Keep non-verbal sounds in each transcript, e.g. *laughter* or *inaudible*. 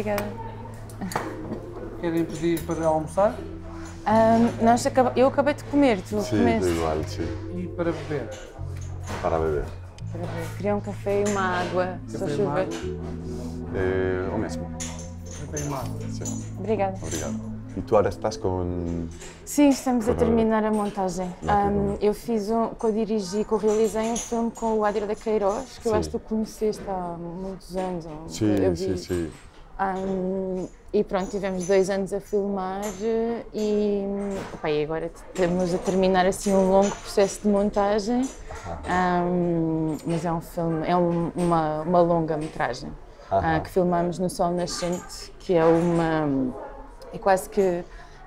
Obrigada. Querem pedir para almoçar Ahm, nós acaba- Eu acabei de comer, tu comeste. da igual, sí. e para beber? Para beber. Para ver, Queria um café e uma água, se Café faz e uma favor. água? Eh, o mesmo. Café e uma água. Sí, Obrigada. obrigado. E tu ahora estás con... Sim, estamos a Para- terminar a montagem. Bom. eu fiz um, co-dirigi, co-realizei um filme com o Adria da Queiroz, que eu Sim. acho que tu conheceste há muitos anos. ou que Sí, Ahm, e pronto, tivemos dois anos a filmar eh, e, pá, e agora estamos a terminar assim um longo processo de montagem. Ahm, mas é um filme, é um- uma, uma longa metragem Aham. que filmamos no Sol Nascente, que é uma. é quase que.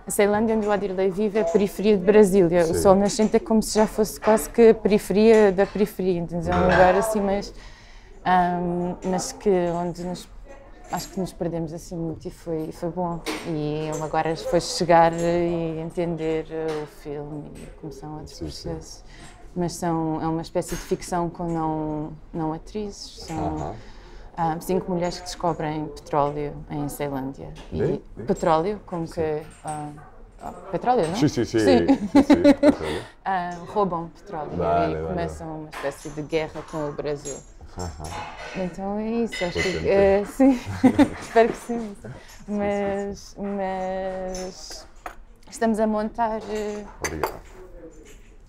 A Ceilândia, onde o Adirley vive, é a periferia de Brasília. O Sim. Sol Nascente é como se já fosse quase que a periferia da periferia, entendes? É um lugar assim, mas, ahm, mas que onde nos, acho que nos perdemos assim muito e foi, foi bom. E eu agora foi chegar e entender eh, o filme e são outros Sim, sim. processos. Mas são, é uma espécie de ficção com não, não atrizes. São, Ajá. ah, cinco mulheres que descobrem petróleo em Ceilândia. E petróleo, como que. ah, ah, petróleo, não? Sí, sí, sí. Sim. sí, sí, petróleo. *laughs* Ah, roubam petróleo Vale, e vale. começam uma espécie de guerra com o Brasil. Ajá. Então é isso, acho que. eh, sim, *laughs* espero que sim. Mas, mas estamos a montar. eh, Obrigado.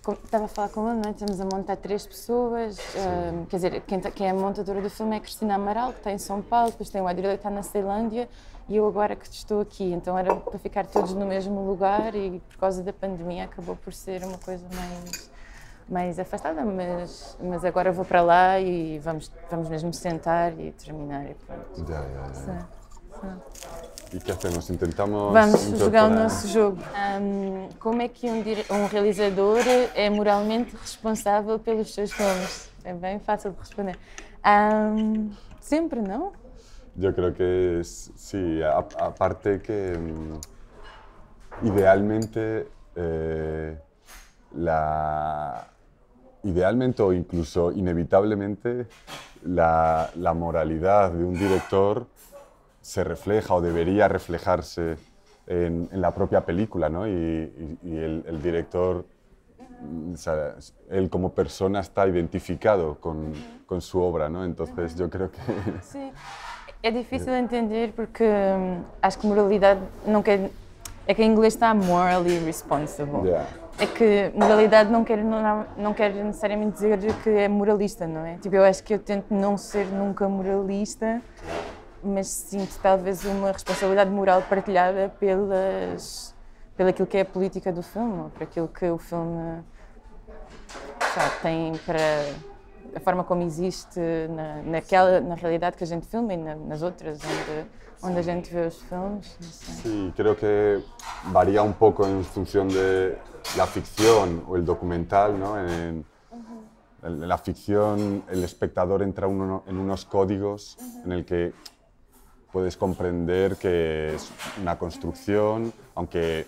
como- Estava a falar com ele, não é? Estamos a montar três pessoas. ahm, quer dizer, quem, tá- quem é a montadora do filme é Cristina Amaral, que está em São Paulo, depois tem o Adriano que está na Ceilândia e eu agora que estou aqui. Então era para ficar todos no mesmo lugar e por causa da pandemia acabou por ser uma coisa mais, mais afastada, mas, mas agora vou para lá e vamos, vamos mesmo sentar e terminar e pronto. Ya, ya, ya. Sim, sim. ¿Y qué hacemos? Intentamos. Vamos jogar o nosso jogo. Ahm, como é que um, um realizador é moralmente responsável pelos seus filmes? É bem fácil de responder. Ahm, sempre, não? Yo creo que es, sí, a- aparte que mm, idealmente eh, la idealmente o incluso inevitablemente la, la moralidad de un director se refleja o debería reflejarse en, en la propia película, ¿no? Y, y- y el, el director, mm, o sea, él como persona está identificado con, con su obra, ¿no? Entonces yo creo que... *laughs* Sim. É difícil de entender porque hum, acho que moralidade não quer. É que em inglês está morally responsible. Yeah. É que moralidade não quer, não, não quer necessariamente dizer que é moralista, não é? Tipo, eu acho que eu tento não ser nunca moralista, mas sinto talvez uma responsabilidade moral partilhada pelas, pelo aquilo que é a política do filme, ou por aquilo que o filme já tem para a forma como existe na, naquela, na realidade que a gente filma e na- nas outras onde, onde a gente vê os filmes. Sí, creo que varía un poco en función de la ficción o el documental, ¿no? En, en la ficción el espectador entra uno- en unos códigos en el que puedes comprender que es una construcción, aunque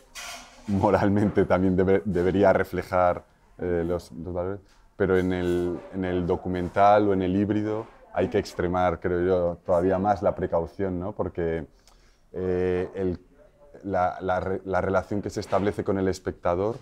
moralmente también debe- debería reflejar eh, los, los valores, pero en el, en el documental o en el híbrido hay que extremar, creo yo, todavía más la precaución, ¿no? porque eh, el- la, la la relación que se establece con el espectador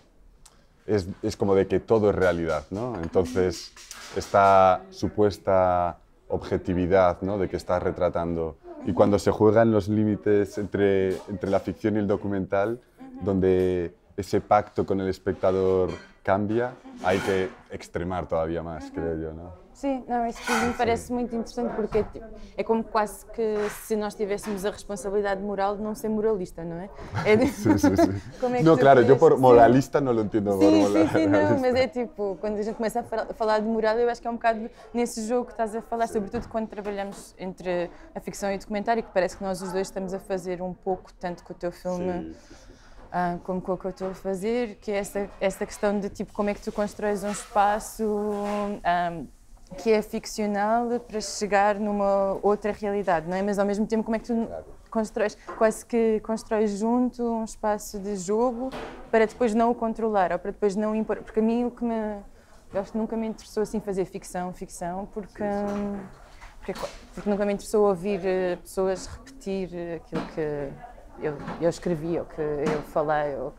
es, es como de que todo es realidad, ¿no? Entonces, esta supuesta objetividad ¿no? de que estás retratando. Y cuando se juegan los límites entre, entre la ficción y el documental, donde ese pacto con el espectador cambia, hay que extremar todavía más, creo yo, ¿no? Sim, não, isso me parece muito interessante porque é, tipo, é como quase que se nós tivéssemos a responsabilidade moral de não ser moralista, não é? é de- sí, sí. *laughs* Como é tu claro, vês? por Sim. moralista no lo entiendo por Sim, sim, sim, não, mas é tipo, quando a gente começa a fa- falar de moral, eu acho que é um bocado nesse jogo que estás a falar, sobretudo quando trabalhamos entre a ficção e o documentário, que parece que nós os dois estamos a fazer um pouco, tanto com o teu filme ah, como com o que eu estou a fazer, que é essa, essa questão de tipo como é que tu constróis um espaço ah, que é ficcional para chegar numa outra realidade, não é? Mas ao mesmo tempo como é que tu constróis, quase que constróis junto um espaço de jogo para depois não o controlar ou para depois não impor, porque a mim o que me que nunca me interessou assim fazer ficção, ficção, porque hum, porque, porque nunca me interessou ouvir eh, pessoas repetir aquilo que eu, eu escrevi ou que eu falei. Ou,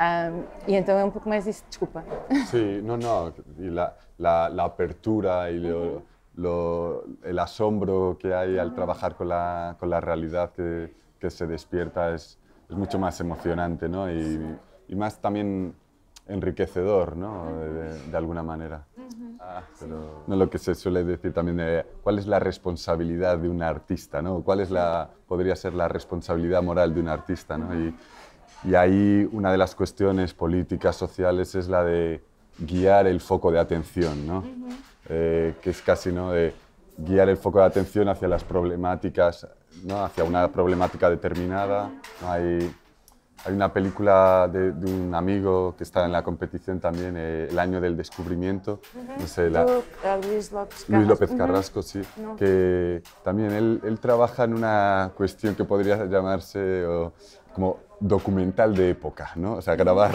um, y então é um pouco mais isso, desculpa. Sí, no, no, y la, la, la apertura y lo, lo, el asombro que hay al trabajar con la, con la realidad que, que se despierta es, es, mucho más emocionante ¿no? y, y, más también enriquecedor ¿no? de, de alguna manera. Ah, pero no lo que se suele decir también de cuál es la responsabilidad de un artista, ¿no? ¿Cuál es la, podría ser la responsabilidad moral de un artista, ¿no? Y, y ahí una de las cuestiones políticas, sociales, es la de guiar el foco de atención, ¿no? eh, que es casi ¿no? de guiar el foco de atención hacia las problemáticas, ¿no? hacia una problemática determinada. ¿no? Hay, hay una película de, de, un amigo que está en la competición también, eh, El año del descubrimiento. Uh -huh. no sé, la, Luis López Carrasco, Luis López Carrasco uh -huh. sí. No. Que también él, él, trabaja en una cuestión que podría llamarse o, como documental de época, ¿no? O sea, grabar,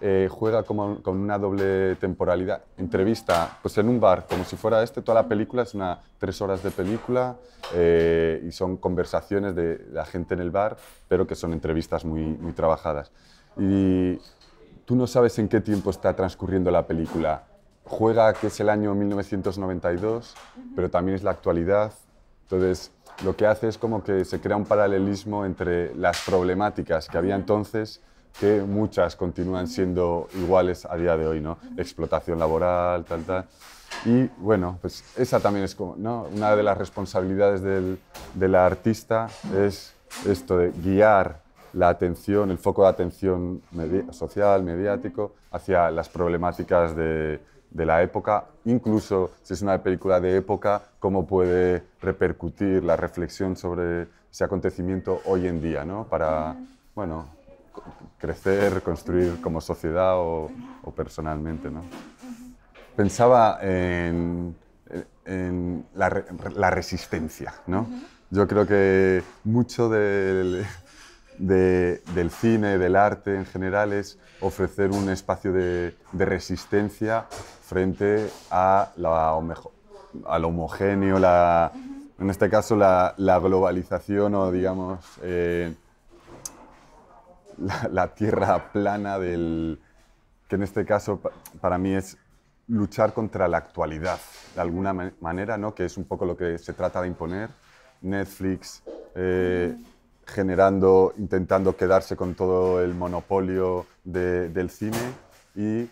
eh, juega como, con una doble temporalidad. Entrevista, pues en un bar, como si fuera este, toda la película es una tres horas de película eh, y son conversaciones de la gente en el bar, pero que son entrevistas muy, muy trabajadas. Y tú no sabes en qué tiempo está transcurriendo la película. Juega que es el año 1992, pero también es la actualidad. Entonces, lo que hace es como que se crea un paralelismo entre las problemáticas que había entonces, que muchas continúan siendo iguales a día de hoy, ¿no? Explotación laboral, tal, tal. Y bueno, pues esa también es como, ¿no? Una de las responsabilidades del, de la artista es esto de guiar la atención, el foco de atención medi social, mediático, hacia las problemáticas de, de la época, incluso si es una película de época, cómo puede repercutir la reflexión sobre ese acontecimiento hoy en día, ¿no? Para, bueno, crecer, construir como sociedad o, o personalmente, ¿no? Pensaba en, en la, la, resistencia, ¿no? Yo creo que mucho del, de, del cine, del arte en general, es ofrecer un espacio de, resistencia frente a, la, a lo homogéneo, la, en este caso la, globalización o digamos eh, la, la, tierra plana del que en este caso para mí es luchar contra la actualidad de alguna manera, ¿no? que es un poco lo que se trata de imponer. Netflix eh, generando, intentando quedarse con todo el monopolio de, del cine y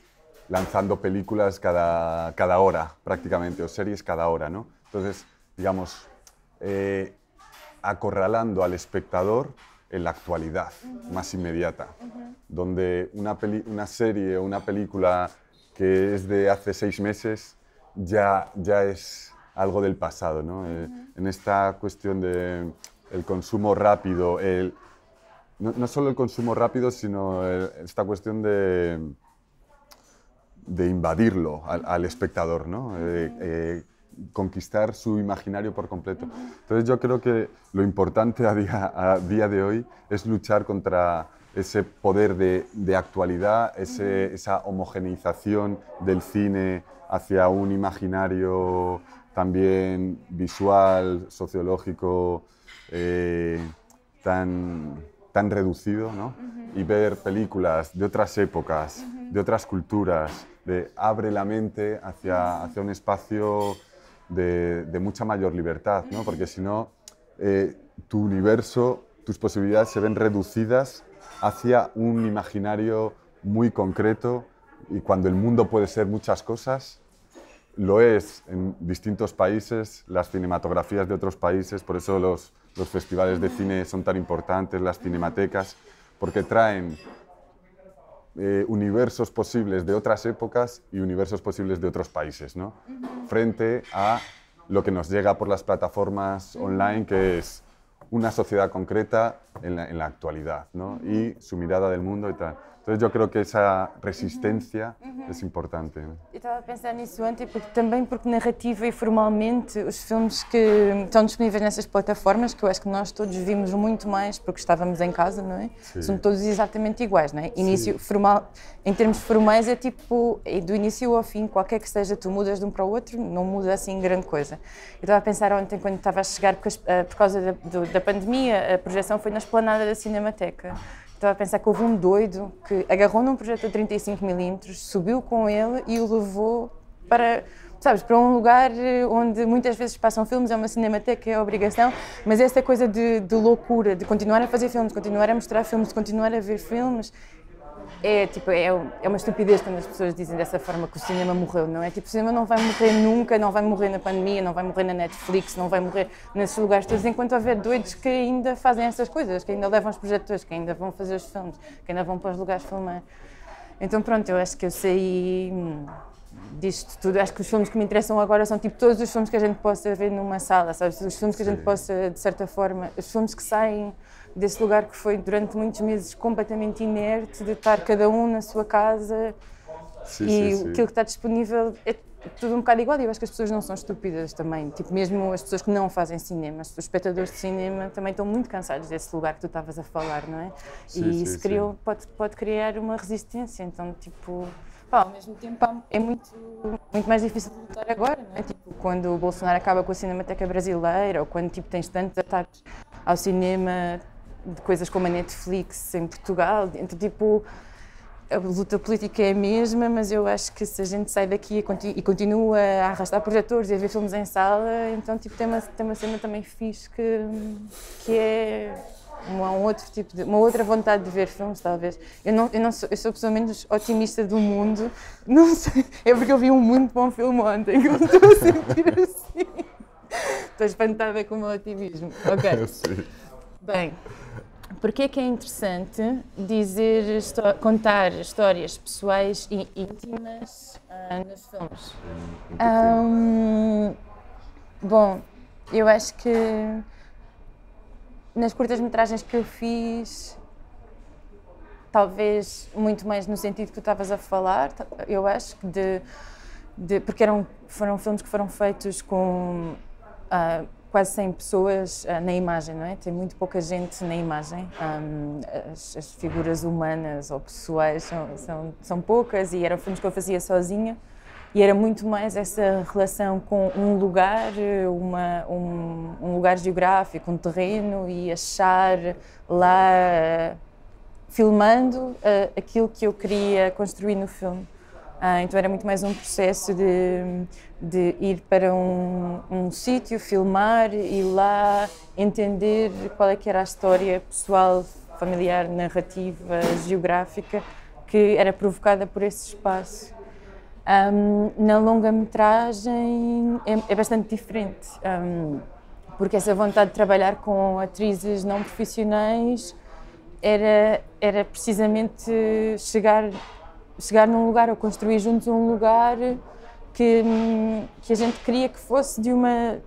lanzando películas cada, cada hora prácticamente, o series cada hora, ¿no? Entonces, digamos, eh, acorralando al espectador en la actualidad uh -huh. más inmediata, uh -huh. donde una, una serie o una película que es de hace seis meses ya, ya es algo del pasado, ¿no? uh -huh. eh, en esta cuestión de el consumo rápido, no, solo el consumo rápido, sino el, esta cuestión de, invadirlo al, espectador, ¿no? Eh, eh, conquistar su imaginario por completo. Entonces yo creo que lo importante a día, de hoy es luchar contra ese poder de, actualidad, esa homogeneización del cine hacia un imaginario también visual, sociológico, eh, tan, tan reducido, ¿no? Uh -huh. Y ver películas de otras épocas, uh -huh. de otras culturas, de abre la mente hacia, hacia un espacio de, de, mucha mayor libertad, ¿no? Porque si no, eh, tu universo, tus posibilidades se ven reducidas hacia un imaginario muy concreto y cuando el mundo puede ser muchas cosas, lo es en distintos países, las cinematografías de otros países, por eso los, los festivales de cine son tan importantes, las cinematecas, porque traen eh, universos posibles de otras épocas y universos posibles de otros países, ¿no? Frente a lo que nos llega por las plataformas online, que es una sociedad concreta en la, en la actualidad, ¿no? Y su mirada del mundo y tal. Entonces yo creo que esa resistencia uh -huh. es importante. Eu estava a pensar nisso ontem, porque, também porque narrativa e formalmente os filmes que estão disponíveis nessas plataformas, que eu acho que nós todos vimos muito mais porque estávamos em casa, não é? Sim. São todos exatamente iguais, não é? Início formal, em termos formais é tipo, é do início ao fim, qualquer que seja, tu mudas de um para o outro, não muda assim grande coisa. Eu estava a pensar ontem quando estava a chegar, porque, ah, por causa da, do- da pandemia, a projeção foi na esplanada da Cinemateca. Estava a pensar que houve um doido que agarrou num projetor 35mm, subiu com ele e o levou para, sabes, para um lugar eh, onde muitas vezes passam filmes, é uma cinemateca, é obrigação, mas essa coisa de, de loucura, de continuar a fazer filmes, de continuar a mostrar filmes, de continuar a ver filmes, é tipo, é, é uma estupidez quando as pessoas dizem dessa forma que o cinema morreu, não é? Tipo, o cinema não vai morrer nunca, não vai morrer na pandemia, não vai morrer na Netflix, não vai morrer nesses lugares todos, enquanto houver doidos que ainda fazem essas coisas, que ainda levam os projetores, que ainda vão fazer os filmes, que ainda vão para os lugares filmar. Então pronto, eu acho que eu saí hum, disto tudo. Acho que os filmes que me interessam agora são tipo todos os filmes que a gente possa ver numa sala, sabes? Os filmes que a gente Sim. possa, de certa forma, os filmes que saem desse lugar que foi durante muitos meses completamente inerte, de estar cada um na sua casa Sí, e sí, sí. aquilo que está disponível é tudo um bocado igual. E eu acho que as pessoas não são estúpidas também. Tipo, mesmo as pessoas que não fazem cinema, os espectadores de cinema também estão muito cansados desse lugar que tu estavas a falar, não é? Sim, e sim, isso sim. criou, pode, pode criar uma resistência. Então, tipo, pá, ao mesmo tempo é muito, muito mais difícil de lutar agora, não é? Tipo, quando o Bolsonaro acaba com a Cinemateca Brasileira ou quando tipo, tens tantos ataques ao cinema de coisas como a Netflix em Portugal. Então, tipo, a luta política é a mesma, mas eu acho que se a gente sai daqui e continua a arrastar projetores e a ver filmes em sala, então tipo, tem, uma, tem uma cena também fixe que, que é uma, um outro tipo de, uma outra vontade de ver filmes, talvez. Eu, não, eu, não sou, eu sou a pessoa menos otimista do mundo, *laughs* não sei, é porque eu vi um muito bom filme ontem que eu me estou a sentir *laughs* assim. Estou espantada com o meu otimismo. Ok. *laughs* Sí. Bem, porque é que é interessante dizer, histó- contar histórias pessoais e íntimas ah, nos filmes? Ahm, bom, eu acho que nas curtas-metragens que eu fiz, talvez muito mais no sentido que tu estavas a falar, eu acho de, de- porque eram, foram filmes que foram feitos com ah, quase 100 pessoas ah, na imagem, não é? Tem muito pouca gente na imagem. Ahm, as, as figuras humanas ou pessoais são, são, são poucas e eram filmes que eu fazia sozinha. E era muito mais essa relação com um lugar, uma, um, um lugar geográfico, um terreno e achar lá, filmando ah, aquilo que eu queria construir no filme. Ah, então era muito mais um processo de, de ir para um, um sítio, filmar e lá entender qual é que era a história pessoal, familiar, narrativa, geográfica que era provocada por esse espaço. Um, na longa-metragem é, é bastante diferente, um, porque essa vontade de trabalhar com atrizes não profissionais era, era precisamente chegar, chegar num lugar ou construir juntos um lugar que, que a gente queria que fosse de uma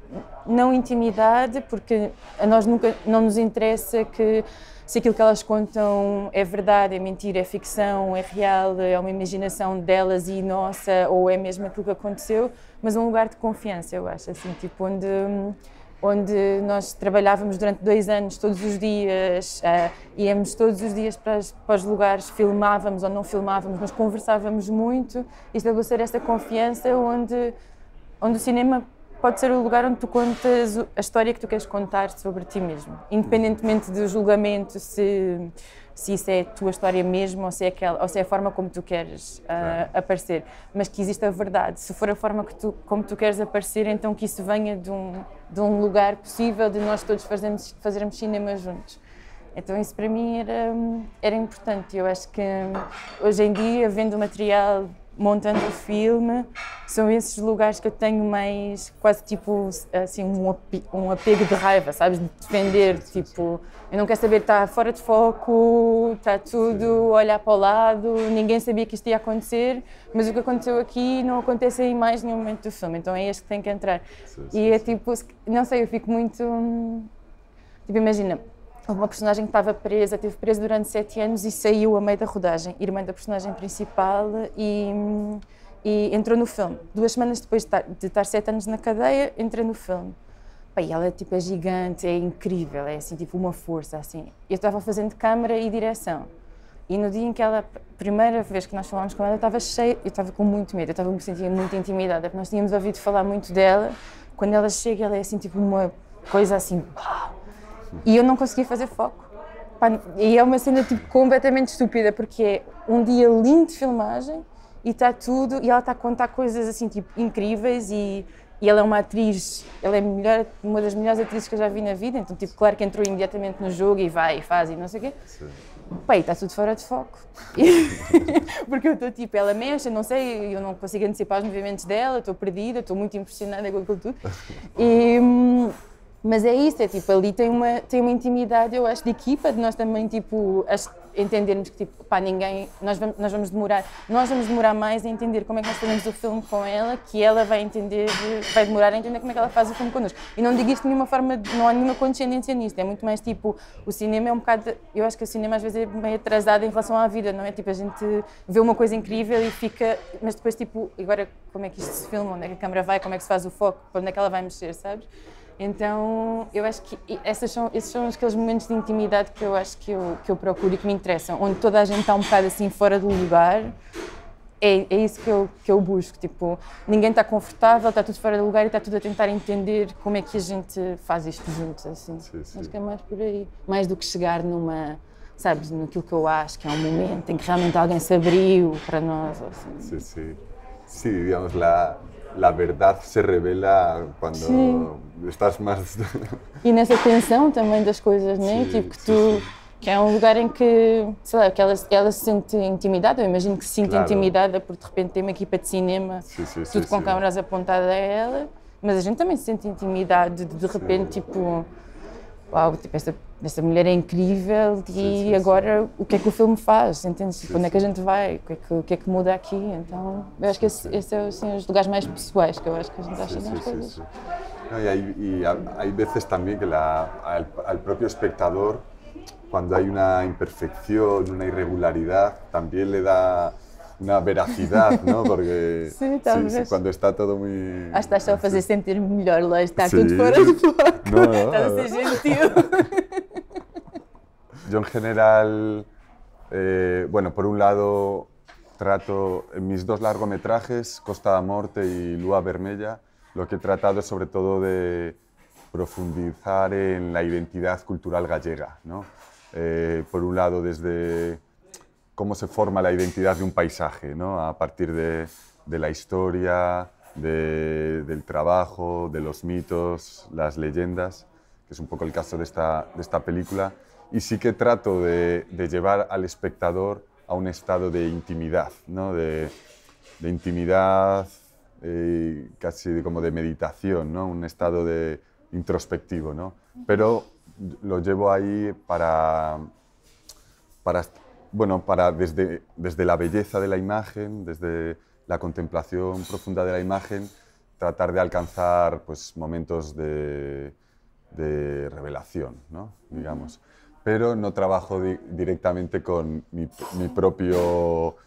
não intimidade, porque a nós nunca não nos interessa que se aquilo que elas contam é verdade, é mentira, é ficção, é real, é uma imaginação delas e nossa, ou é mesmo aquilo que aconteceu, mas um lugar de confiança, eu acho, assim, tipo, onde, onde nós trabalhávamos durante dois anos, todos os dias, ah, íamos todos os dias para, as- para os lugares, filmávamos ou não filmávamos, mas conversávamos muito e estabelecer esta confiança onde, onde o cinema pode ser o lugar onde tu contas a história que tu queres contar sobre ti mesmo, independentemente do julgamento se se isso é a tua história mesmo ou se é aquela ou se é a forma como tu queres ah, aparecer, mas que existe a verdade. Se for a forma que tu como tu queres aparecer, então que isso venha de um de um lugar possível de nós todos fazermos fazermos cinema juntos. Então isso para mim era, era importante. Eu acho que hoje em dia, vendo material, montando o filme, são esses lugares que eu tenho mais, quase tipo, assim, um, um apego de raiva, sabes? De defender, tipo, eu não quero saber, está fora de foco, está tudo olhar para o lado, ninguém sabia que isto ia acontecer, mas o que aconteceu aqui não acontece em mais nenhum momento do filme, então é este que tem que entrar. Sim, E sim, é sim. tipo, não sei, eu fico muito. hum, Tipo, imagina, uma personagem que estava presa, esteve presa durante sete anos e saiu a meio da rodagem, irmã da personagem principal, e, e entrou no filme. Duas semanas depois de estar, de estar sete anos na cadeia, entra no filme. E ela tipo, é gigante, é incrível, é assim, tipo uma força. Assim. Eu estava fazendo câmara e direção. E no dia em que ela, primeira vez que nós falámos com ela, eu estava cheia, eu estava com muito medo, eu estava me sentindo muito intimidada, porque nós tínhamos ouvido falar muito dela. Quando ela chega, ela é assim, tipo uma coisa assim, e eu não conseguia fazer foco. E é uma cena tipo, completamente estúpida, porque é um dia lindo de filmagem e está tudo, e ela está a contar coisas assim, tipo, incríveis e, e ela é uma atriz, ela é melhor, uma das melhores atrizes que eu já vi na vida, então, tipo, claro que entrou imediatamente no jogo e vai e faz e não sei o quê. Sim. Pá, está tudo fora de foco. *laughs* Porque eu estou tipo, ela mexe, não sei, eu não consigo antecipar os movimentos dela, estou perdida, estou muito impressionada com aquilo tudo. E, hum, mas é isso, é tipo, ali tem uma, tem uma intimidade, eu acho, de equipa, de nós também, tipo, entendermos que, tipo, pá, ninguém, nós vamos, nós vamos demorar, nós vamos demorar mais a entender como é que nós fazemos o filme com ela, que ela vai entender, vai demorar a entender como é que ela faz o filme connosco. E não digo isto de nenhuma forma, não há nenhuma condescendência nisto, é muito mais, tipo, o cinema é um bocado, eu acho que o cinema às vezes é meio atrasado em relação à vida, não é? Tipo, a gente vê uma coisa incrível e fica, mas depois, tipo, agora como é que isto se filma, onde é que a câmera vai, como é que se faz o foco, onde é que ela vai mexer, sabes? Então, eu acho que essas são, esses são aqueles momentos de intimidade que eu acho que eu, que eu procuro e que me interessam, onde toda a gente está um bocado assim fora do lugar. É, é isso que eu, que eu busco. Tipo, ninguém está confortável, está tudo fora do lugar e está tudo a tentar entender como é que a gente faz isto juntos. Assim. Sim, sim. Acho que é mais por aí. Mais do que chegar numa, sabes, naquilo que eu acho que é um momento em que realmente alguém se abriu para nós. Assim. Sim, sim. Sí, digamos, la, la verdad se revela quando sim. estás mais. *laughs* e nessa tensão também das coisas, né? Sim, tipo que tu. Sim, que é um lugar em que, sei lá, que ela, ela se sente intimidada, eu imagino que se sinta claro. intimidada porque de repente tem uma equipa de cinema, tudo com câmeras apontadas a ela, mas a gente também se sente intimidade de, de repente, tipo, uau, tipo, esta esta mulher é incrível e sim, sim, agora sim. o que é que o filme faz, entende? Tipo, onde é que a gente vai? O que é que, o que, é que muda aqui? Então, eu acho que esse, esse é assim, os lugares mais pessoais que eu acho que a gente acha nas coisas. No, y, hay, y hay veces también que la, al, al propio espectador, cuando hay una imperfección, una irregularidad, también le da una veracidad, ¿no? Porque *laughs* sí, sí, sí, cuando está todo muy... Ah, estás a fazer sentir melhor, lá está sí. tudo fora de foco. No, no, estás a ser gentil. Yo en general, eh, bueno, por un lado trato en mis dos largometrajes, Costa da Morte y Lua Vermella, lo que he tratado es sobre todo de profundizar en la identidad cultural gallega, ¿no? Eh, por un lado desde cómo se forma la identidad de un paisaje, ¿no? a partir de, de la historia, de, del trabajo, de los mitos, las leyendas, que es un poco el caso de esta, de esta película. Y sí que trato de, de llevar al espectador a un estado de intimidad, ¿no? de, intimidad eh, casi como de meditación, ¿no? un estado de introspectivo. ¿no? Pero lo llevo ahí para, para bueno, para desde, desde la belleza de la imagen, desde la contemplación profunda de la imagen, tratar de alcanzar pues, momentos de, de revelación, ¿no? digamos. Pero no trabajo di directamente con mi, mi propio,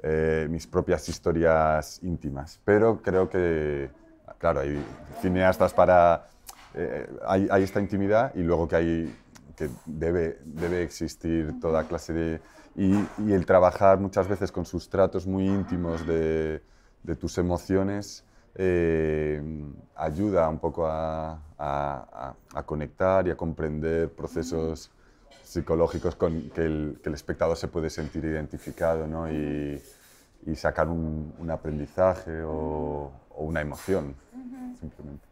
eh, mis propias historias íntimas. Pero creo que, claro, hay cineastas para... Eh, hay, hay, esta intimidad y luego que, hay, que debe, debe existir toda clase de y, el trabajar muchas veces con sustratos muy íntimos de, tus emociones eh, ayuda un poco a, conectar y a comprender procesos psicológicos con que el, espectador se puede sentir identificado y, sacar un, aprendizaje o, una emoción, simplemente.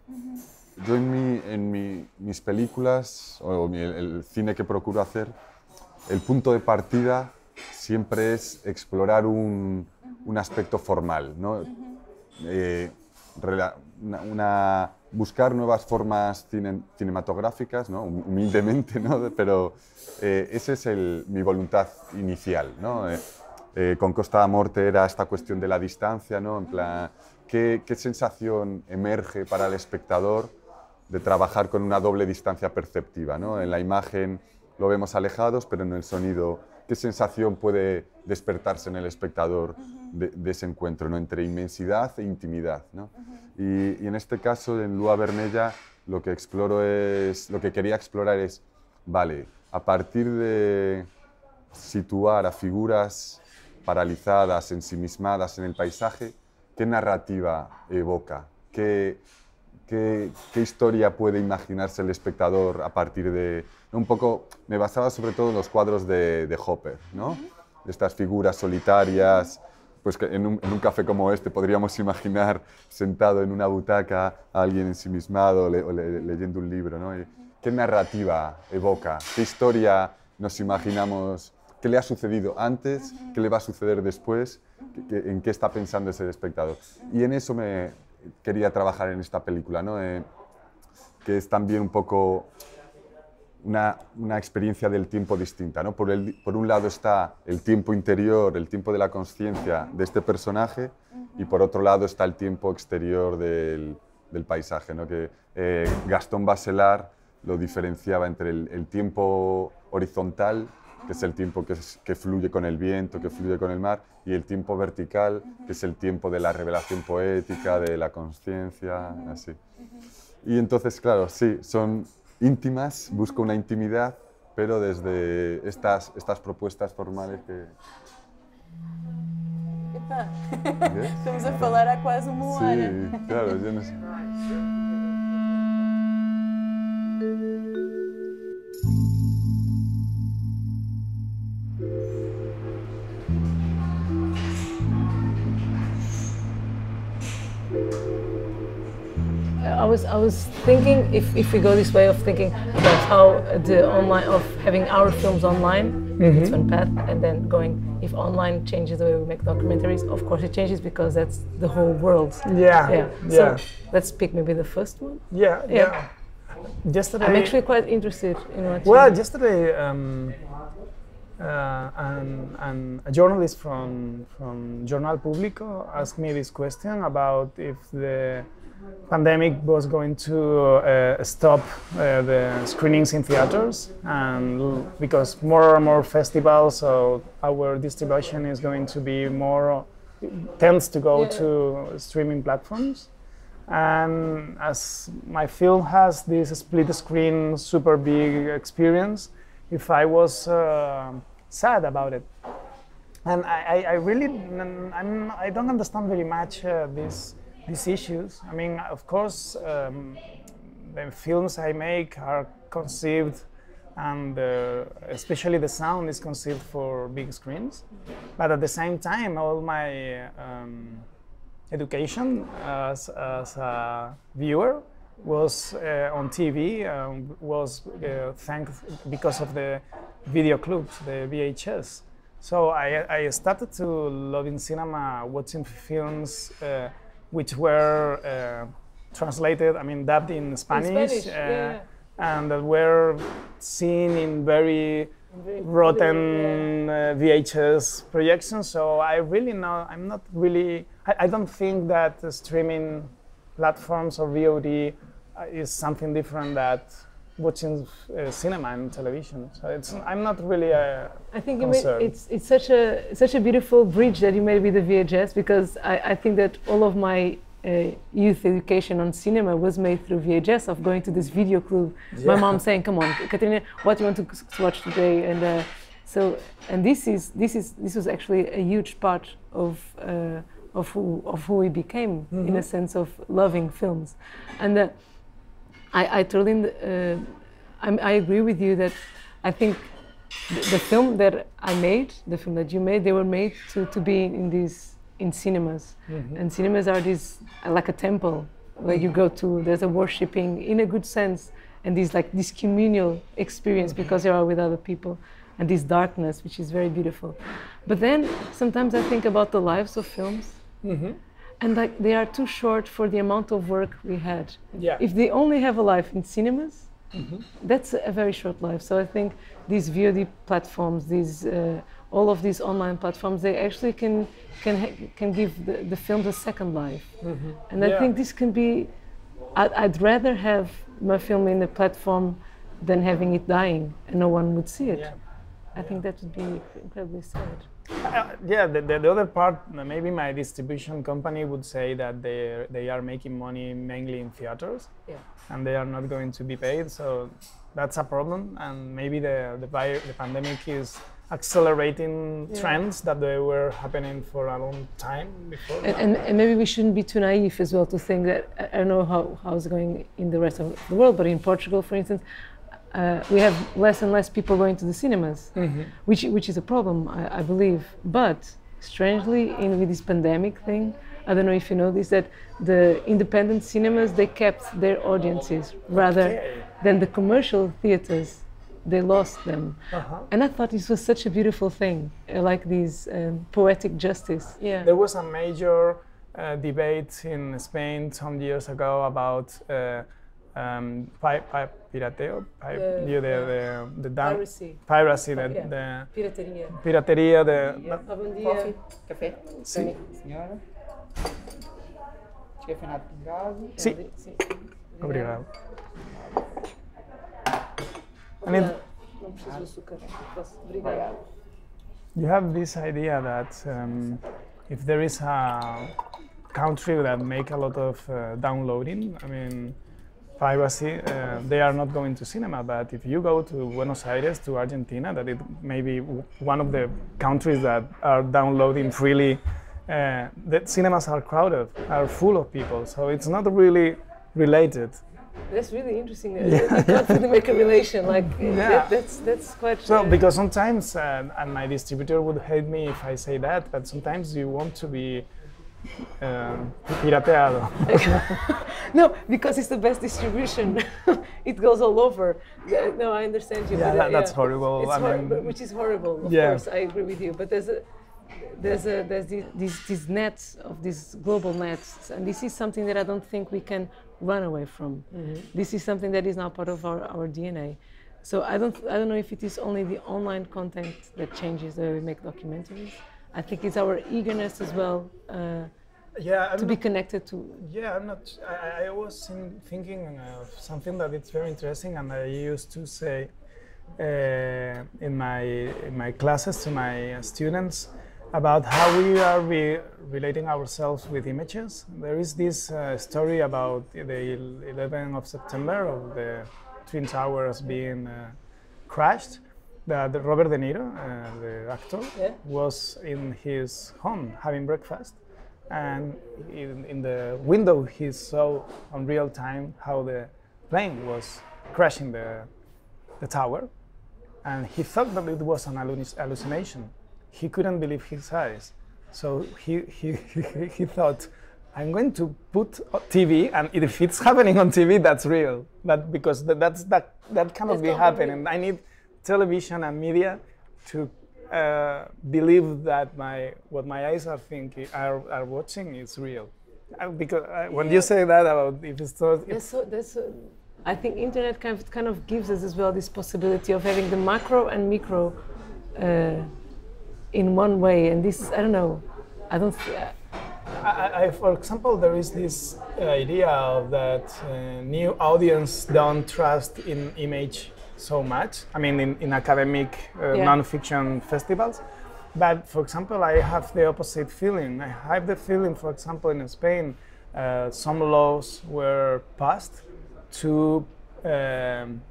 Yo en, mis películas o el cine que procuro hacer, el punto de partida siempre es explorar un, un aspecto formal, ¿no? Eh, una, buscar nuevas formas cinematográficas, ¿no? humildemente, ¿no? pero eh, esa es el, mi voluntad inicial. ¿no? Eh, con Costa da Morte era esta cuestión de la distancia, ¿no? en plan, ¿qué, ¿qué sensación emerge para el espectador de trabajar con una doble distancia perceptiva? ¿no? En la imagen lo vemos alejados, pero en el sonido, ¿qué sensación puede despertarse en el espectador de, de ese encuentro, ¿no? entre inmensidad e intimidad? ¿no? y, y en este caso, en Lua Bernella, lo que exploro es, lo que quería explorar es, vale, a partir de situar a figuras paralizadas, ensimismadas en el paisaje, ¿qué narrativa evoca? ¿Qué, qué, qué historia puede imaginarse el espectador a partir de... Un poco, me basaba sobre todo en los cuadros de, de Hopper, ¿no? Estas figuras solitarias, pues que en un, en un, café como este podríamos *laughs* imaginar sentado en una butaca a alguien ensimismado le, o le, leyendo un libro, ¿no? ¿Qué narrativa evoca? ¿Qué historia nos imaginamos? ¿Qué le ha sucedido antes? ¿Qué le va a suceder después? ¿Qué, ¿En qué está pensando ese espectador? Y en eso me quería trabajar en esta película, ¿no? Eh, que es también un poco una, una, experiencia del tiempo distinta. ¿no? Por, el, por, un lado está el tiempo interior, el tiempo de la conciencia de este personaje, y por otro lado está el tiempo exterior del, del paisaje, ¿no? que eh, Gastón Bachelard lo diferenciaba entre el, el, tiempo horizontal, que es el tiempo que, es, que, fluye con el viento, que fluye con el mar, y el tiempo vertical, que es el tiempo de la revelación poética, de la conciencia, así. Y entonces, claro, sí, son íntimas, busco una intimidad, pero desde estas, estas propuestas formales que... Epa. Estamos *laughs* a falar há quase uma hora. Sim, claro, eu não sei. I was I was thinking if, if we go this way of thinking about how the online of having our films online, mm-hmm. it's one path, and then going if online changes the way we make documentaries, of course it changes because that's the whole world. Yeah. Yeah. yeah. So let's pick maybe the first one. Yeah. Yeah. yeah. Yesterday. I'm actually quite interested in what. Well, you yesterday. Um, uh, and, and, a journalist from from Jornal Público asked me this question about if the pandemic was going to uh, stop uh, the screenings in theaters and because more and more festivals so our distribution is going to be more tends to go to streaming platforms. And as my film has this split screen super big experience if i was uh, sad about it. And i, I really I'm, i don't understand very much uh, this these issues. I mean, of course, um, the films I make are conceived, and uh, especially the sound is conceived for big screens. But at the same time, all my um, education as, as, a viewer was uh, on TV, um, was uh, thanks because of the video clubs, the VHS. So I, I started to love in cinema, watching films uh, which were uh, translated, I mean, dubbed in Spanish, in Spanish uh, yeah. and that were seen in very, rotten uh, VHS projections. So I really know, I'm not really, I, I don't think that streaming platforms or VOD uh, is something different that watching uh, cinema and television. So it's I'm not really a I think made, it's it's such a such a beautiful bridge that you made with the VHS because I, I think that all of my uh, youth education on cinema was made through VHS of going to this video club. Yeah. My mom saying, "Come on, Catarina, what do you want to, to watch today?" And uh, so and this is this is this was actually a huge part of. Uh, of who of who we became mm-hmm. in a sense of loving films, and uh, I, I totally, uh, I, I agree with you that I think the, the, film that I made, the film that you made, they were made to, to be in these in cinemas, mm-hmm. and cinemas are this like a temple where you go to. There's a worshiping in a good sense, and this like this communal experience because you are with other people, and this darkness, which is very beautiful. But then sometimes I think about the lives of films. Mm-hmm and like they are too short for the amount of work we had. Yeah. If they only have a life in cinemas, mm-hmm. that's a very short life. So I think these VOD platforms, these uh, all of these online platforms, they actually can can ha- can give the, the films a second life. Mm-hmm. And I yeah. think this can be. I'd, I'd, rather have my film in a platform than having it dying and no one would see it. Yeah. I think that would be incredibly sad. Uh, yeah, the, the, the other part, maybe my distribution company would say that they they are making money mainly in theaters, Yeah. and they are not going to be paid. So that's a problem, and maybe the the, the pandemic is accelerating Yeah. trends that they were happening for a long time before. And, and, and maybe we shouldn't be too naive as well to think that I I don't know how, how it's going in the rest of the world, but in Portugal, for instance, uh, we have less and less people going to the cinemas, which which is a problem, I, I believe. But strangely, in with this pandemic thing, I don't know if you know this, that the independent cinemas they kept their audiences rather Okay. than the commercial theaters. They lost them, Uh-huh. and I thought this was such a beautiful thing, uh, like this um, poetic justice. Yeah. There was a major uh, debate in Spain some years ago about uh, um, pi- pi- pirateo, pi- The- the, the, the, the down- Piracy. piracy, the, Yeah. the Pirataria. pirateria, the, Bom dia. Coffee, café, Sim. senhora. Descafeinado pingado. Sim. Obrigado. And Não preciso de açúcar. Posso? Obrigada. you have this idea that um, if there is a country that make a lot of uh, downloading, I mean, piracy, uh, they are not going to cinema. But if you go to Buenos Aires, to Argentina, that it may be w- one of the countries that are downloading freely, uh, the cinemas are crowded, are full of people. So it's not really related. That's really interesting. *laughs* You can't really make a relation. Like Yeah. that, that's that's quite. So uh, because sometimes, uh, and my distributor would hate me if I say that, but sometimes you want to be um, pirateado. *laughs* no, because it's the best distribution. *laughs* it goes all over. Yeah, No, I understand you. Yeah, that- that's horrible. It's I hor- mean- which is horrible. Of Yeah. course, I agree with you. But there's a there's a there's the, these these nets of these global nets, and this is something that I don't think we can run away from. This is something that is now part of our, our DNA. So I don't I don't know if it is only the online content that changes the way we make documentaries. I think it's our eagerness as well uh, Yeah, I'm to be connected to Yeah, I'm not. I, I was in thinking of something that it's very interesting, and I used to say uh, in my in my classes to my uh, students about how we are re- relating ourselves with images. There is this uh, story about the 11th of September of the Twin Towers being uh, crashed. That Robert De Niro, uh, the actor, Yeah. was in his home having breakfast and in, in the window he saw on real time how the plane was crashing the, the tower and he thought that it was an halluc- hallucination he couldn't believe his eyes so he, he, he, *laughs* he thought i'm going to put tv and if it's happening on tv that's real that because that, that's that that cannot That's be happening i need television and media to uh, believe that my what my eyes are thinking are, are watching is real. Uh, because uh, when you say that about if it's not, so. So, I think internet kind of kind of gives us as well this possibility of having the macro and micro uh, in one way, and this I don't know. I don't. uh, I, I- I, for example, there is this idea that uh, new audience don't trust in image so much. I mean, in, in academic uh, Yeah. non-fiction festivals. But for example, I have the opposite feeling. I have the feeling, for example, in Spain, uh, some laws were passed to um,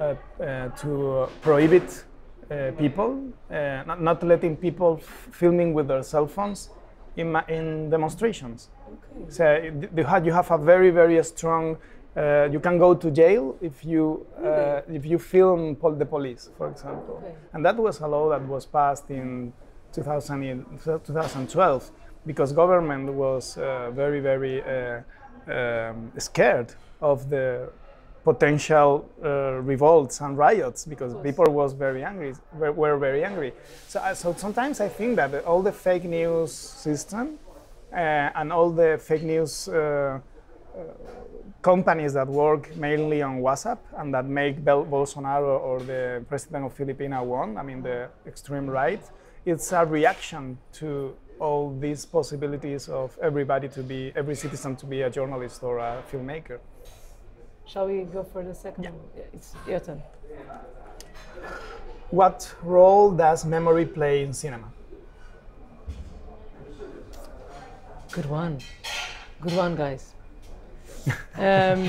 uh, uh, to prohibit uh, people, uh, not, not letting people f- filming with their cell phones in, ma- in demonstrations. So y- you you have a very very strong. Uh, you can go to jail if you uh, if you film pol- the police, for example. Okay. And that was a law that was passed in 2000, 2012 because government was uh, very very uh, um, scared of the potential uh, revolts and riots because people was very angry were, were very angry so, uh, so sometimes i think that all the fake news system uh, and all the fake news companies that work mainly on whatsapp and that make Bel- bolsonaro or the president of filipina won i mean the extreme right it's a reaction to all these possibilities of everybody to be every citizen to be a journalist or a filmmaker Shall we go for the second one? Yeah, it's your turn. What role does memory play in cinema? Good one. Good one, guys. Um,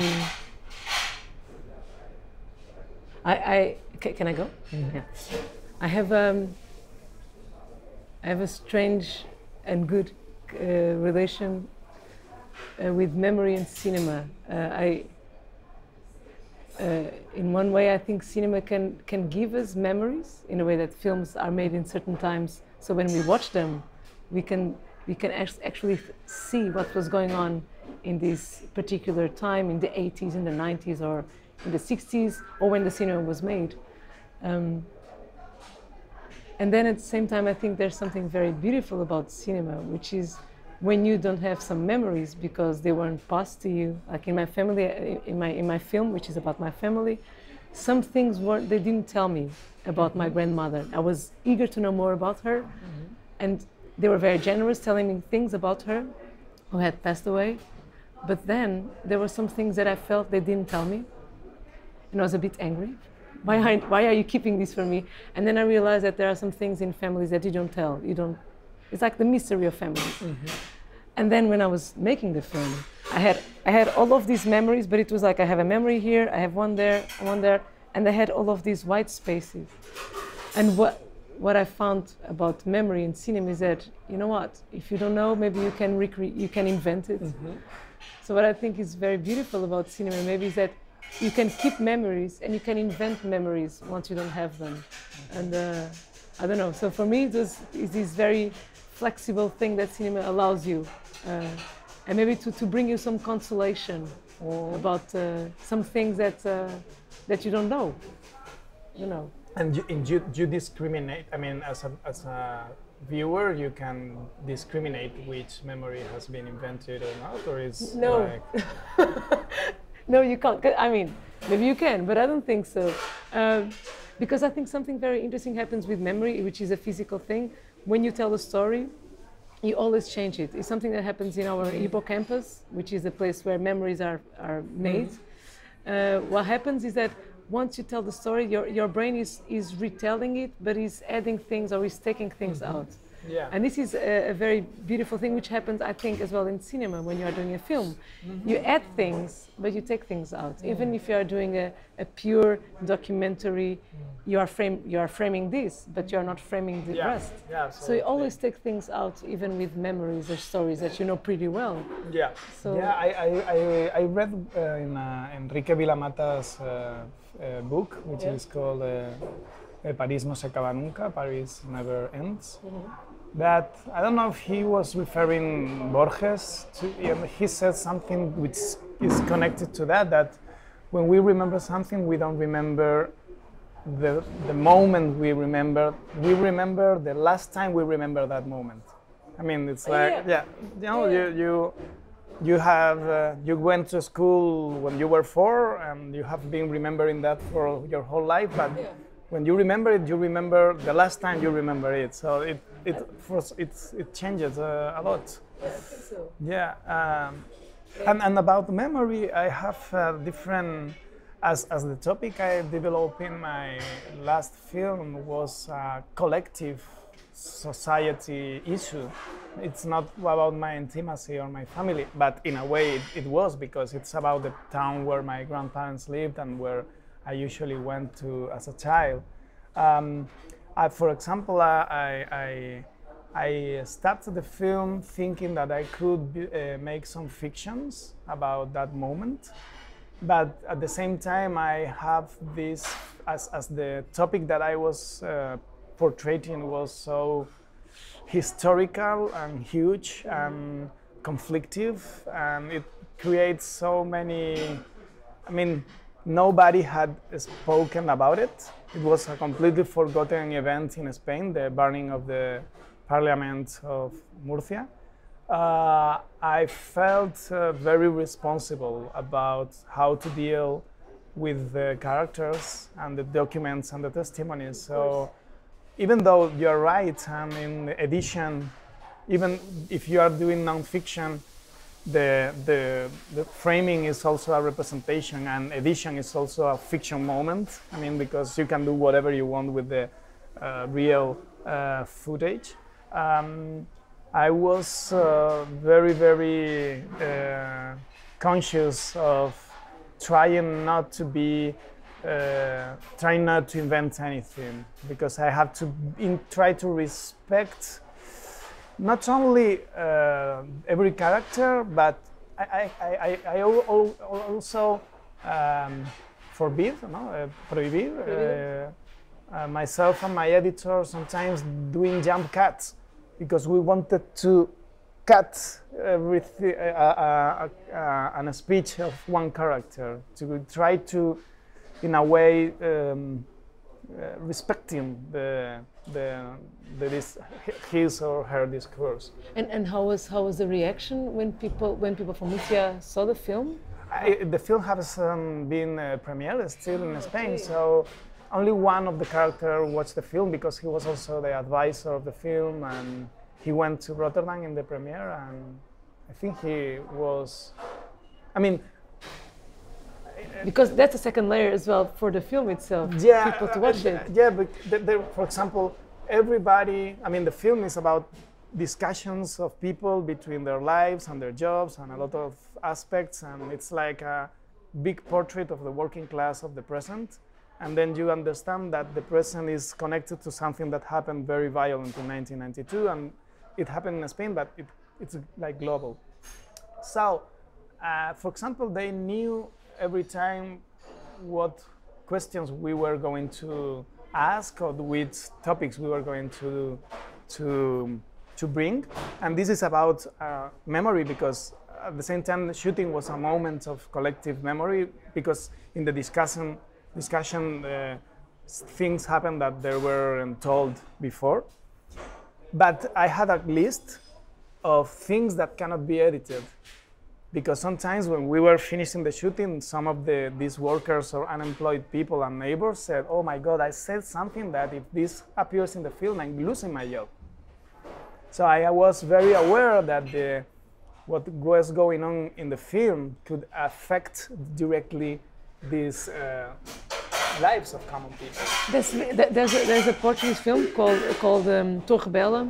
I, I can I go? Yeah. I have um, I have a strange and good uh, relation uh, with memory and cinema. Uh, I uh, in one way, I think cinema can can give us memories in a way that films are made in certain times. So when we watch them, we can we can actually see what was going on in this particular time in the 80s, in the 90s, or in the 60s, or when the cinema was made. Um, and then at the same time, I think there's something very beautiful about cinema, which is when you don't have some memories because they weren't passed to you. Like in my family, uh, in my in my film, which is about my family, some things weren't they didn't tell me about my mm-hmm. grandmother. I was eager to know more about her, mm-hmm. and they were very generous, telling me things about her, who had passed away. But then there were some things that I felt they didn't tell me, and I was a bit angry. Why are, why are you keeping this from me? And then I realized that there are some things in families that you don't tell. You don't. It's like the mystery of families. Mm-hmm. And then when I was making the film, I had I had all of these memories, but it was like I have a memory here, I have one there, one there, and I had all of these white spaces. And what what I found about memory in cinema is that you know what, if you don't know, maybe you can recreate, you can invent it. Mm-hmm. So what I think is very beautiful about cinema maybe is that you can keep memories and you can invent memories once you don't have them. And uh, I don't know. So for me, it was is this very flexible thing that cinema allows you, uh, and maybe to, to bring you some consolation about uh, some things that uh, that you don't know. You know. And you, and you, you discriminate. I mean, as a, as a viewer, you can discriminate which memory has been invented or not, or is No. like *laughs* No, you can't I mean, maybe you can, but I don't think so. Um, because I think something very interesting happens with memory, which is a physical thing. When you tell a story, you always change it. It's something that happens in our hippocampus, which is a place where memories are, are made. Uh, what happens is that once you tell the story, your, your brain is, is retelling it, but is adding things or is taking things out. yeah. And this is a, a very beautiful thing, which happens, I think, as well in cinema when you are doing a film. You add things, but you take things out. Even if you are doing a, a pure documentary, you are frame you are framing this, but you are not framing the yeah. rest. Yeah, So you absolutely. always take things out, even with memories or stories that you know pretty well. Yeah. So- yeah, I, I, I, I read uh, in uh, Enrique Vila-Matas' uh, uh, book, which Yeah. is called uh, París no se acaba nunca, Paris never ends. Mm-hmm. That I don't know if he was referring Borges to, he said something which is connected to that. That when we remember something, we don't remember the, the moment we remember. We remember the last time we remember that moment. I mean, it's like Yeah. yeah, you know, you you you have uh, you went to school when you were four, and you have been remembering that for your whole life. But when you remember it, you remember the last time you remember it. So it it for, us- it's it changes uh, a lot. Yeah. Um, and, and about memory, I have uh, different. As, as the topic I developed in my last film was a collective society issue. It's not about my intimacy or my family, but in a way it, it was because it's about the town where my grandparents lived and where I usually went to as a child. Um, I, for example, I, I, I started the film thinking that I could be, uh, make some fictions about that moment, but at the same time, I have this as, as the topic that I was uh, portraying was so historical and huge and conflictive, and it creates so many. I mean, nobody had spoken about it. It was a completely forgotten event in Spain, the burning of the parliament of Murcia. Uh, I felt uh, very responsible about how to deal with the characters and the documents and the testimonies. So, even though you're right, and in edition, even if you are doing nonfiction, the, the, the framing is also a representation and edition is also a fiction moment. I mean, because you can do whatever you want with the uh, real uh, footage. Um, I was uh, very, very uh, conscious of trying not to be, uh, trying not to invent anything because I have to in, try to respect not only uh, every character, but I, I, I, I al- al- also um, forbid, no? uh, prohibir, uh, uh, myself and my editor sometimes doing jump cuts because we wanted to cut everything, uh, uh, uh, uh, a speech of one character to try to, in a way, um, uh, respecting the, the, the dis- his or her discourse. And and how was how was the reaction when people when people from Murcia saw the film? I, the film has um, been uh, premiered still in Spain, so only one of the characters watched the film because he was also the advisor of the film, and he went to Rotterdam in the premiere, and I think he was. I mean, Because that's a second layer as well for the film itself. yeah, people to watch it. Yeah, but for example, everybody. I mean, the film is about discussions of people between their lives and their jobs and a lot of aspects, and it's like a big portrait of the working class of the present. And then you understand that the present is connected to something that happened very violent in 1992, and it happened in Spain, but it, it's like global. So, uh, for example, they knew every time what questions we were going to ask or which topics we were going to to to bring, and this is about uh, memory because at the same time the shooting was a moment of collective memory because in the discussion discussion uh, things happened that they weren't told before. But I had a list of things that cannot be edited because sometimes when we were finishing the shooting, some of the these workers or unemployed people and neighbors said, "Oh my God, I said something that if this appears in the film, I'm losing my job." So I was very aware that the what was going on in the film could affect directly these uh, lives of common people. There's, there's, a, there's a Portuguese film called called um, Torre Bela,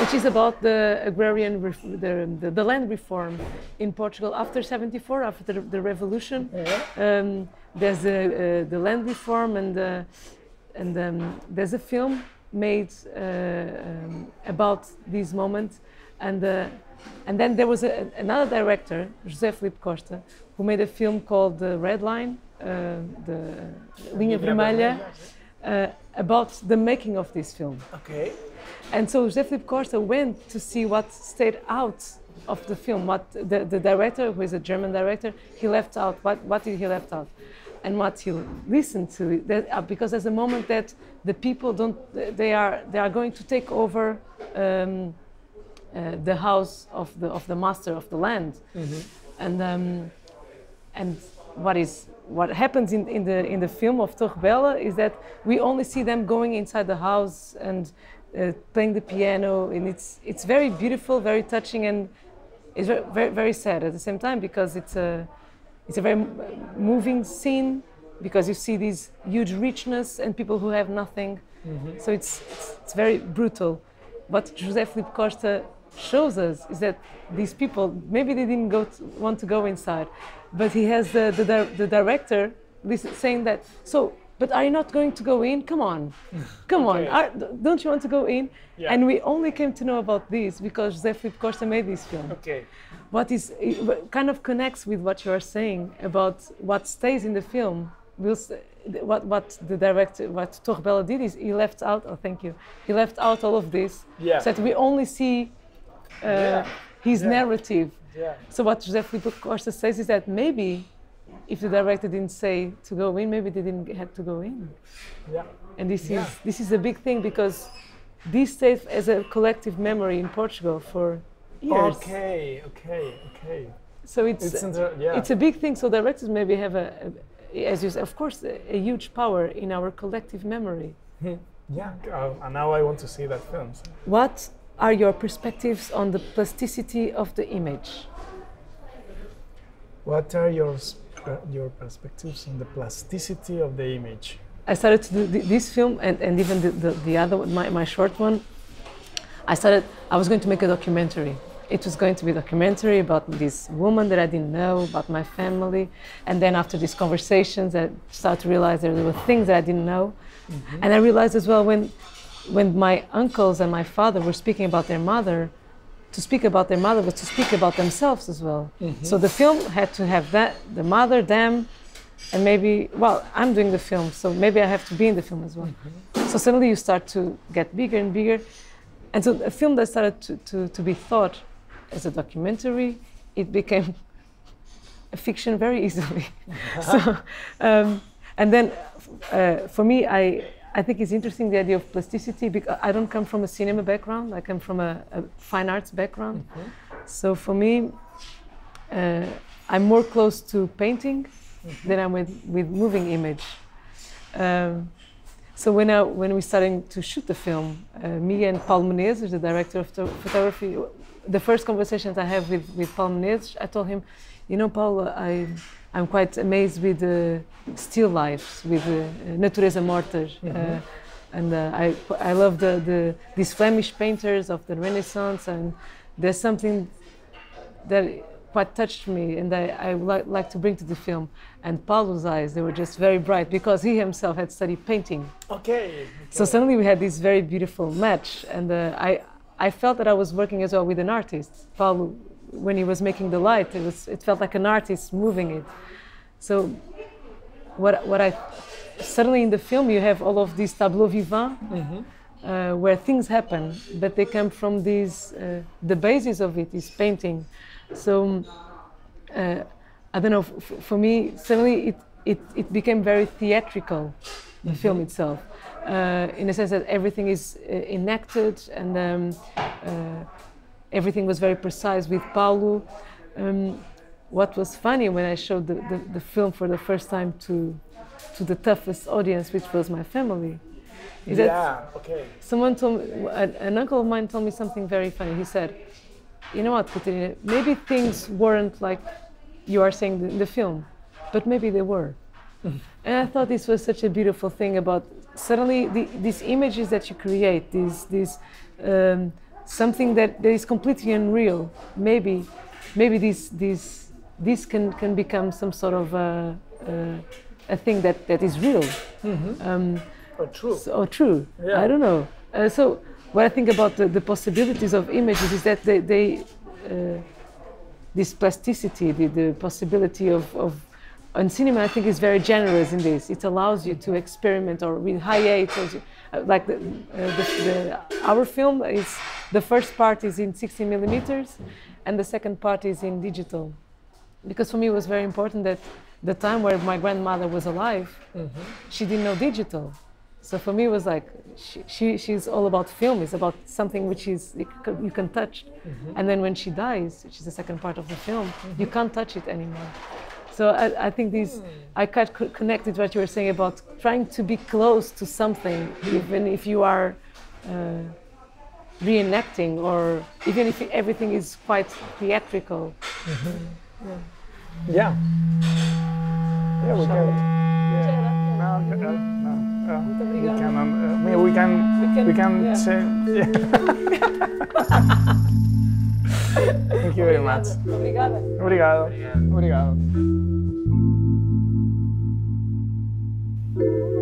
which is about the agrarian the, the, the land reform in Portugal after 74, after the, the revolution. Um, there's a, uh, the land reform and uh, and um, there's a film made uh, um, about these moments and uh, and then there was a, another director, José Filipe Costa, who made a film called The Red Line, uh, the Linha Vermelha, uh, about the making of this film. Okay. And so Filipe Costa went to see what stayed out of the film. What the, the director, who is a German director, he left out. What, what did he left out? And what he listened to, that, uh, because there's a moment that the people don't, they are, they are going to take over um, uh, the house of the, of the master of the land. And, um, and what is what happens in, in the in the film of Torre Bela is that we only see them going inside the house and uh, playing the piano, and it's it's very beautiful, very touching, and it's very, very very sad at the same time because it's a it's a very moving scene because you see these huge richness and people who have nothing. So it's, it's it's very brutal. What José Filipe Costa shows us is that these people maybe they didn't go to, want to go inside, but he has the the, the director saying that so. But are you not going to go in? Come on, come on! Are, don't you want to go in? Yeah. And we only came to know about this because Filipe Costa made this film Okay. what is it kind of connects with what you are saying about what stays in the film will what what the director what Torre Bela did is he left out oh thank you he left out all of this Yeah. so that we only see uh, Yeah. his Yeah. narrative Yeah. so what Filipe Costa says is that maybe if the director didn't say to go in maybe they didn't have to go in Yeah. and this Yeah. is this is a big thing because this stays as a collective memory in Portugal for years Okay. Okay. Okay. so it's It's inter- yeah. it's a big thing. So directors maybe have a, a as you say, of course, a, a huge power in our collective memory. yeah. Uh, and now I want to see that film. so- What are your perspectives on the plasticity of the image? What are your your perspectives on the plasticity of the image? I started to do th- this film and, and even the, the, the other one, my, my short one. I started, I was going to make a documentary. It was going to be a documentary about this woman that I didn't know, about my family. And then after these conversations, I started to realize there were things that I didn't know. Mm-hmm. And I realized as well when, when my uncles and my father were speaking about their mother, to speak about their mother was to speak about themselves as well. So the film had to have that, the mother, them, and maybe well i'm doing the film so maybe i have to be in the film as well. So suddenly you start to get bigger and bigger. And so a film that started to, to, to be thought as a documentary it became *laughs* a fiction very easily. *laughs* So *laughs* um, and then uh, for me i I think it's interesting the idea of plasticity because I don't come from a cinema background. I come from a, a fine arts background. So for me, uh, I'm more close to painting than I'm with, with moving image. Um, so when, I, when we started to shoot the film, uh, me and Paul Menezes, the director of photo- photography, the first conversations I have with, with Paul Menezes, I told him, you know, Paul, I, I'm quite amazed with the still lifes, with the Natureza Morta. Uh, and uh, I, I love the, the, these Flemish painters of the Renaissance, and there's something that quite touched me and I, I would li- like to bring to the film. And Paulo's eyes, they were just very bright because he himself had studied painting. Okay. So suddenly we had this very beautiful match. And uh, I, I felt that I was working as well with an artist. Paulo, when he was making the light, it, was, it felt like an artist moving it. So what, what I, suddenly in the film you have all of these tableaux vivants uh, where things happen, but they come from these, uh, the basis of it is painting. So uh, I don't know, f- for me, suddenly it, it, it became very theatrical, the film itself, uh, in the sense that everything is uh, enacted and um, uh, everything was very precise with Paulo. Um, what was funny when I showed the, the, the film for the first time to, to the toughest audience, which was my family, is that Yeah. Okay. someone told me, an, an uncle of mine told me something very funny. He said, "You know what, Catarina? Maybe things weren't like you are saying in the film, but maybe they were." *laughs* and I thought this was such a beautiful thing about suddenly the, these images that you create, these these um, something that, that is completely unreal. Maybe, maybe these these this can can become some sort of a, a, a thing that that is real. Um, Oh, true. so, oh, true. Yeah. I don't know. Uh, so, what I think about the, the possibilities of images is that they, they uh, this plasticity, the, the possibility of, of, and cinema, I think, is very generous in this. It allows you to experiment or with high eight, or, uh, like the, uh, the, the, our film is the first part is in 60 millimeters, and the second part is in digital, because for me it was very important that the time where my grandmother was alive, she didn't know digital. So for me, it was like she, she, she's all about film. It's about something which is you can, you can touch. And then when she dies, which is the second part of the film, you can't touch it anymore. So I, I think these I quite co- connected what you were saying about trying to be close to something, even if you are uh, reenacting or even if everything is quite theatrical. Yeah. Yeah, we can. Yeah. No, uh, no, uh, we can. Um, uh, maybe we can. We can. yeah. change. Yeah. *laughs* Thank you very much. Obrigada. Obrigado. Obrigado. Obrigado.